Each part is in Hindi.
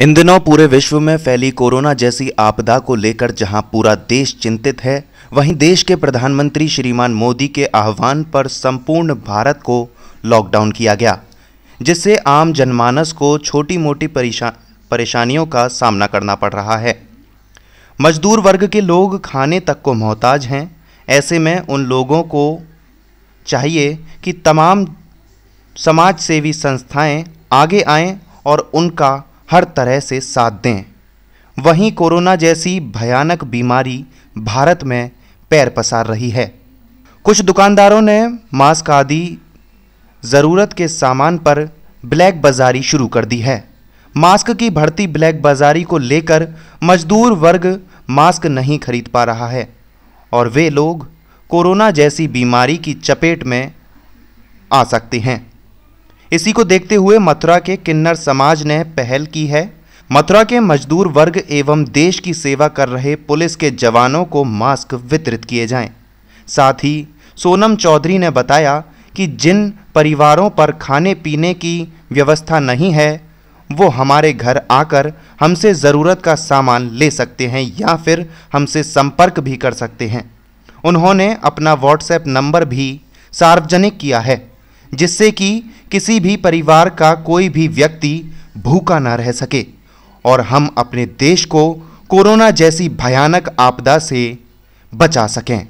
इन दिनों पूरे विश्व में फैली कोरोना जैसी आपदा को लेकर जहाँ पूरा देश चिंतित है, वहीं देश के प्रधानमंत्री श्रीमान मोदी के आह्वान पर संपूर्ण भारत को लॉकडाउन किया गया, जिससे आम जनमानस को छोटी मोटी परेशा, परेशानियों का सामना करना पड़ रहा है। मजदूर वर्ग के लोग खाने तक को मोहताज हैं, ऐसे में उन लोगों को चाहिए कि तमाम समाज सेवी संस्थाएँ आगे आएँ और उनका हर तरह से साथ दें। वहीं कोरोना जैसी भयानक बीमारी भारत में पैर पसार रही है। कुछ दुकानदारों ने मास्क आदि ज़रूरत के सामान पर ब्लैक बाजारी शुरू कर दी है। मास्क की बढ़ती ब्लैक बाजारी को लेकर मजदूर वर्ग मास्क नहीं खरीद पा रहा है और वे लोग कोरोना जैसी बीमारी की चपेट में आ सकते हैं। इसी को देखते हुए मथुरा के किन्नर समाज ने पहल की है। मथुरा के मजदूर वर्ग एवं देश की सेवा कर रहे पुलिस के जवानों को मास्क वितरित किए जाएँ। साथ ही सोनम चौधरी ने बताया कि जिन परिवारों पर खाने पीने की व्यवस्था नहीं है, वो हमारे घर आकर हमसे ज़रूरत का सामान ले सकते हैं या फिर हमसे संपर्क भी कर सकते हैं। उन्होंने अपना व्हाट्सएप नंबर भी सार्वजनिक किया है। जिससे कि किसी भी परिवार का कोई भी व्यक्ति भूखा ना रह सके। और हम अपने देश को कोरोना जैसी भयानक आपदा से बचा सकें।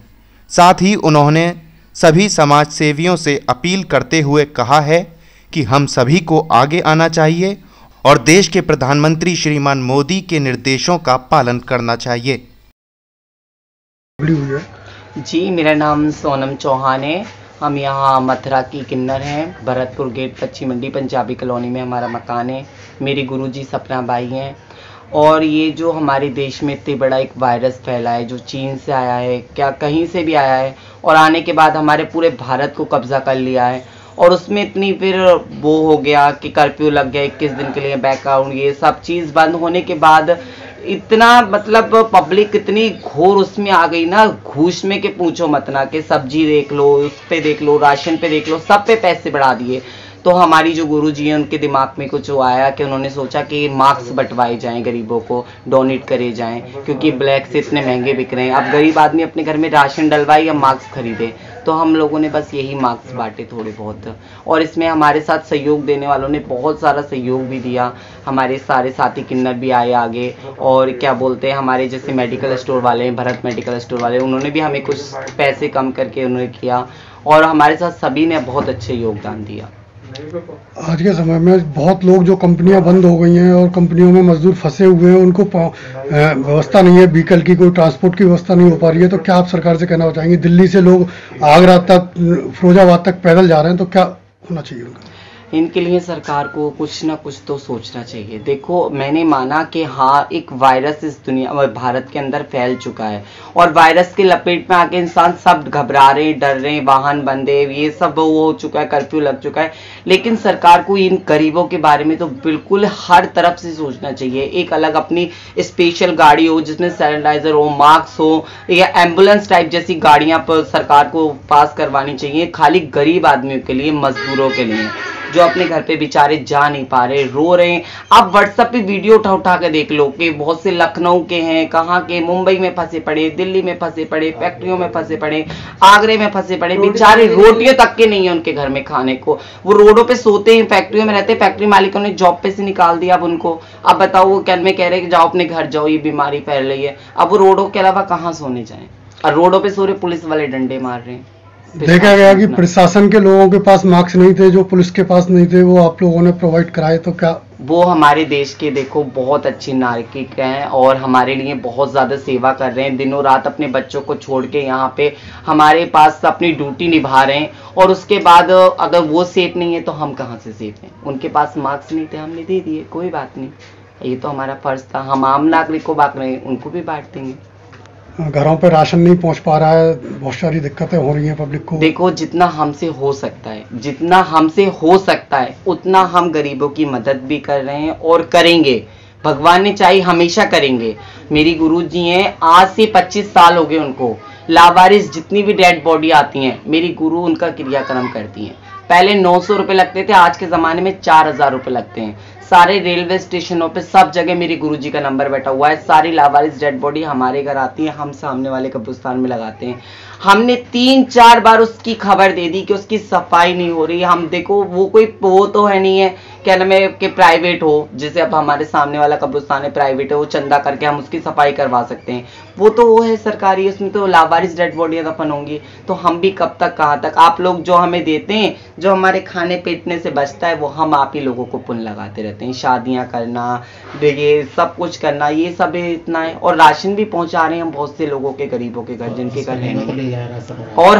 साथ ही उन्होंने सभी समाज सेवियों से अपील करते हुए कहा है कि हम सभी को आगे आना चाहिए और देश के प्रधानमंत्री श्रीमान मोदी के निर्देशों का पालन करना चाहिए। जी, मेरा नाम सोनम चौहान है। हम यहाँ मथुरा की किन्नर हैं। भरतपुर गेट पच्ची मंडी, पंजाबी कॉलोनी में हमारा मकान है। मेरी गुरुजी सपना बाई हैं। और ये जो हमारे देश में इतने बड़ा एक वायरस फैला है, जो चीन से आया है, क्या कहीं से भी आया है, और आने के बाद हमारे पूरे भारत को कब्जा कर लिया है। और उसमें इतनी फिर वो हो गया कि कर्फ्यू लग गया, इक्कीस दिन के लिए बैकआउट, ये सब चीज़ बंद होने के बाद इतना मतलब पब्लिक इतनी घोर उसमें आ गई ना, घूस में के पूछो मत ना कि सब्ज़ी देख लो, उस पे देख लो, राशन पे देख लो, सब पे पैसे बढ़ा दिए। तो हमारी जो गुरु जी हैं, उनके दिमाग में कुछ आया कि उन्होंने सोचा कि मास्क बंटवाए जाएँ गरीबों को, डोनेट करे जाएँ, क्योंकि ब्लैक से इतने महँगे बिक रहे हैं। अब गरीब आदमी अपने घर में राशन डलवाए या मास्क खरीदे तो हम लोगों ने बस यही मार्क्स बांटे थोड़े बहुत। और इसमें हमारे साथ सहयोग देने वालों ने बहुत सारा सहयोग भी दिया। हमारे सारे साथी किन्नर भी आए आगे, और क्या बोलते हैं, हमारे जैसे मेडिकल स्टोर वाले हैं, भरत मेडिकल स्टोर वाले, उन्होंने भी हमें कुछ पैसे कम करके उन्होंने किया। और हमारे साथ सभी ने बहुत अच्छे योगदान दिया। आज के समय में बहुत लोग जो कंपनियाँ बंद हो गई हैं और कंपनियों में मजदूर फंसे हुए हैं, उनको व्यवस्था नहीं है व्हीकल की कोई ट्रांसपोर्ट की व्यवस्था नहीं हो पा रही है तो क्या आप सरकार से कहना चाहेंगे? दिल्ली से लोग आगरा तक, फिरोजाबाद तक पैदल जा रहे हैं तो क्या होना चाहिए उनका? इनके लिए सरकार को कुछ ना कुछ तो सोचना चाहिए। देखो, मैंने माना कि हाँ एक वायरस इस दुनिया और भारत के अंदर फैल चुका है। और वायरस के लपेट में आके इंसान सब घबरा रहे हैं डर रहे हैं वाहन बंद ये सब वो हो चुका है कर्फ्यू लग चुका है। लेकिन सरकार को इन गरीबों के बारे में तो बिल्कुल हर तरफ़ से सोचना चाहिए। एक अलग अपनी स्पेशल गाड़ी हो, जिसमें सैनिटाइजर हो मास्क हो, या एंबुलेंस टाइप जैसी गाड़ियाँ पर सरकार को पास करवानी चाहिए, खाली गरीब आदमियों के लिए, मजदूरों के लिए। जो अपने घर पे बेचारे जा नहीं पा रहे रो रहे हैं। आप व्हाट्सएप पे वीडियो उठा उठा के देख लो कि बहुत से लखनऊ के हैं कहाँ के मुंबई में फंसे पड़े दिल्ली में फंसे पड़े फैक्ट्रियों में फंसे पड़े आगरे में फंसे पड़े। बेचारे रोटियों तक के नहीं है उनके घर में खाने को। वो रोडों पे सोते हैं फैक्ट्रियों में रहते हैं फैक्ट्री मालिकों ने जॉब पे से निकाल दिया अब उनको। अब बताओ वो क्या में कह रहे हैं कि जाओ अपने घर जाओ ये बीमारी फैल रही है। अब वो रोडों के अलावा कहाँ सोने जाए? और रोडों पे सो रहे पुलिस वाले डंडे मार रहे हैं। देखा गया कि प्रशासन के लोगों के पास मार्क्स नहीं थे जो पुलिस के पास नहीं थे वो आप लोगों ने प्रोवाइड कराए तो क्या? वो हमारे देश के देखो बहुत अच्छे नागरिक हैं और हमारे लिए बहुत ज़्यादा सेवा कर रहे हैं। दिनों रात अपने बच्चों को छोड़ के यहाँ पे हमारे पास अपनी ड्यूटी निभा रहे हैं और उसके बाद अगर वो सेफ़ नहीं है तो हम कहाँ से सेफ़ हैं? उनके पास मार्क्स नहीं थे हमने दे दिए कोई बात नहीं। ये तो हमारा फ़र्ज़ था। हम आम नागरिक को बांट रहे हैं उनको भी बांट देंगे। घरों पे राशन नहीं पहुँच पा रहा है, बहुत सारी दिक्कतें हो रही हैं पब्लिक को। देखो, जितना हमसे हो सकता है, जितना हमसे हो सकता है, उतना हम गरीबों की मदद भी कर रहे हैं और करेंगे। भगवान ने चाहे हमेशा करेंगे। मेरी गुरु जी हैं, आज से 25 साल हो गए उनको। लावारिस जितनी भी डेड बॉडी आती हैं, मेरी गुरु उनका क्रियाक्रम करती हैं। पहले नौ सौ लगते थे, आज के ज़माने में चार हज़ार लगते हैं। सारे रेलवे स्टेशनों पे सब जगह मेरे गुरुजी का नंबर बैठा हुआ है। सारी लावारिस डेड बॉडी हमारे घर आती है, हम सामने वाले कब्रिस्तान में लगाते हैं। हमने तीन चार बार उसकी खबर दे दी कि उसकी सफ़ाई नहीं हो रही। हम देखो, वो कोई वो तो है नहीं है। क्या नाम है कि प्राइवेट हो जैसे अब हमारे सामने वाला कब्रिस्तान है प्राइवेट है वो चंदा करके हम उसकी सफ़ाई करवा सकते हैं। वो तो वो है सरकारी उसमें तो लावारिस डेड बॉडियाँ दफन होंगी। तो हम भी कब तक कहाँ तक? आप लोग जो हमें देते हैं जो हमारे खाने पीटने से बचता है वो हम आप ही लोगों को पुण्य लगाते रहते हैं। शादियाँ करना ये सब कुछ करना ये सब इतना है। और राशन भी पहुँचा रहे हैं हम बहुत से लोगों के गरीबों के घर जिनके घर और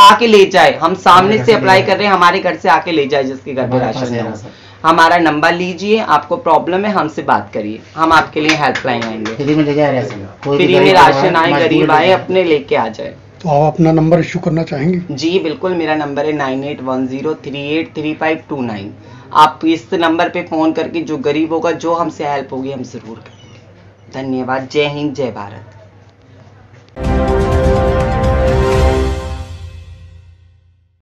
आके ले जाए। हम सामने से अप्लाई कर रहे हैं हमारे घर से आके ले जाए जिसके घर पे राशन है हमारा नंबर लीजिए आपको प्रॉब्लम है हमसे बात करिए। हम आपके लिए हेल्पलाइन आएँगे। फ्री में राशन आए गरीब आए अपने लेके आ जाए। तो आप अपना नंबर इशू करना चाहेंगे? जी बिल्कुल मेरा नंबर है nine eight one zero three eight three five two nine. आप इस नंबर पे फ़ोन करके जो गरीब होगा जो हमसे हेल्प होगी हम ज़रूर करेंगे। धन्यवाद। जय हिंद जय भारत।